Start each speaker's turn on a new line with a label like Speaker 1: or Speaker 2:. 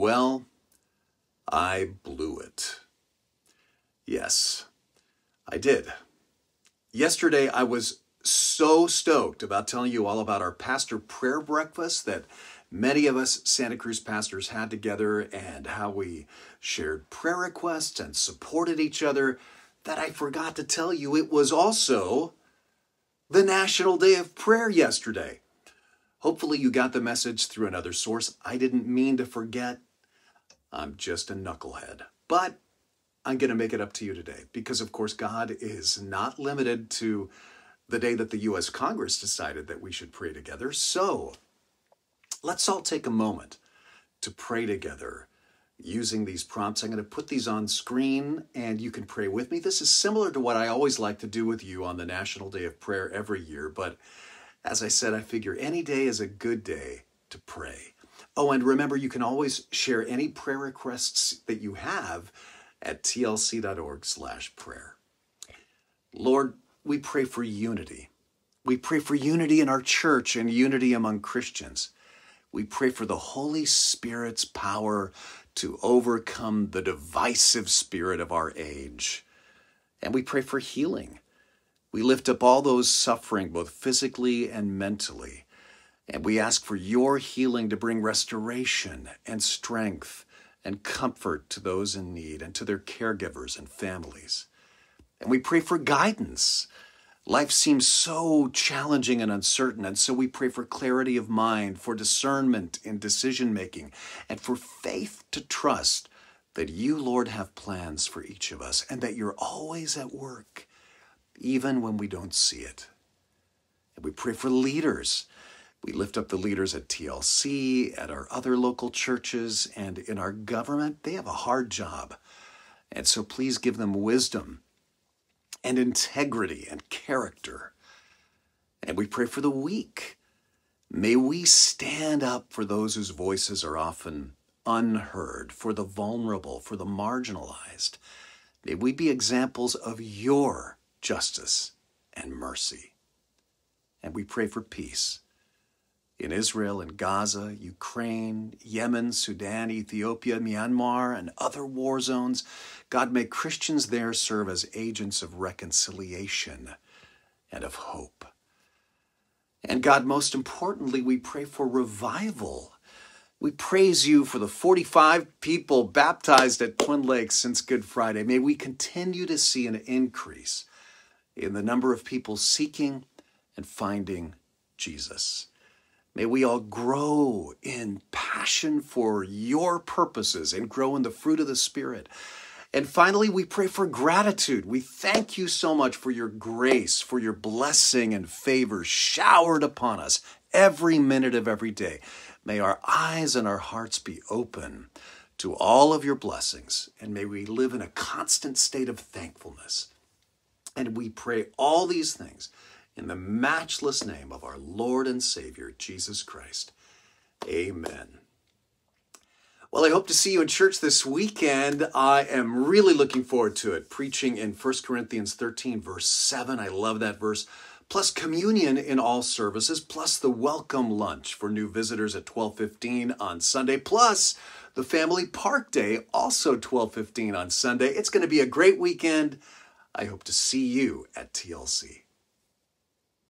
Speaker 1: Well, I blew it. Yes, I did. Yesterday, I was so stoked about telling you all about our pastor prayer breakfast that many of us Santa Cruz pastors had together and how we shared prayer requests and supported each other that I forgot to tell you it was also the National Day of Prayer yesterday. Hopefully, you got the message through another source. I didn't mean to forget. I'm just a knucklehead. But I'm going to make it up to you today because, of course, God is not limited to the day that the U.S. Congress decided that we should pray together. So let's all take a moment to pray together using these prompts. I'm going to put these on screen and you can pray with me. This is similar to what I always like to do with you on the National Day of Prayer every year, but as I said, I figure any day is a good day to pray. Oh, and remember, you can always share any prayer requests that you have at tlc.org slash prayer. Lord, we pray for unity. We pray for unity in our church and unity among Christians. We pray for the Holy Spirit's power to overcome the divisive spirit of our age. And we pray for healing we lift up all those suffering, both physically and mentally. And we ask for your healing to bring restoration and strength and comfort to those in need and to their caregivers and families. And we pray for guidance. Life seems so challenging and uncertain, and so we pray for clarity of mind, for discernment in decision making, and for faith to trust that you, Lord, have plans for each of us and that you're always at work even when we don't see it. And we pray for leaders. We lift up the leaders at TLC, at our other local churches, and in our government. They have a hard job. And so please give them wisdom and integrity and character. And we pray for the weak. May we stand up for those whose voices are often unheard, for the vulnerable, for the marginalized. May we be examples of your justice, and mercy. And we pray for peace in Israel and Gaza, Ukraine, Yemen, Sudan, Ethiopia, Myanmar, and other war zones. God, may Christians there serve as agents of reconciliation and of hope. And God, most importantly, we pray for revival. We praise you for the 45 people baptized at Twin Lakes since Good Friday. May we continue to see an increase in the number of people seeking and finding Jesus. May we all grow in passion for your purposes and grow in the fruit of the Spirit. And finally, we pray for gratitude. We thank you so much for your grace, for your blessing and favor showered upon us every minute of every day. May our eyes and our hearts be open to all of your blessings, and may we live in a constant state of thankfulness. And we pray all these things in the matchless name of our Lord and Savior, Jesus Christ. Amen. Well, I hope to see you in church this weekend. I am really looking forward to it. Preaching in 1 Corinthians 13, verse 7. I love that verse. Plus communion in all services, plus the welcome lunch for new visitors at 12:15 on Sunday, plus the family park day also 12:15 on Sunday. It's going to be a great weekend. I hope to see you at TLC.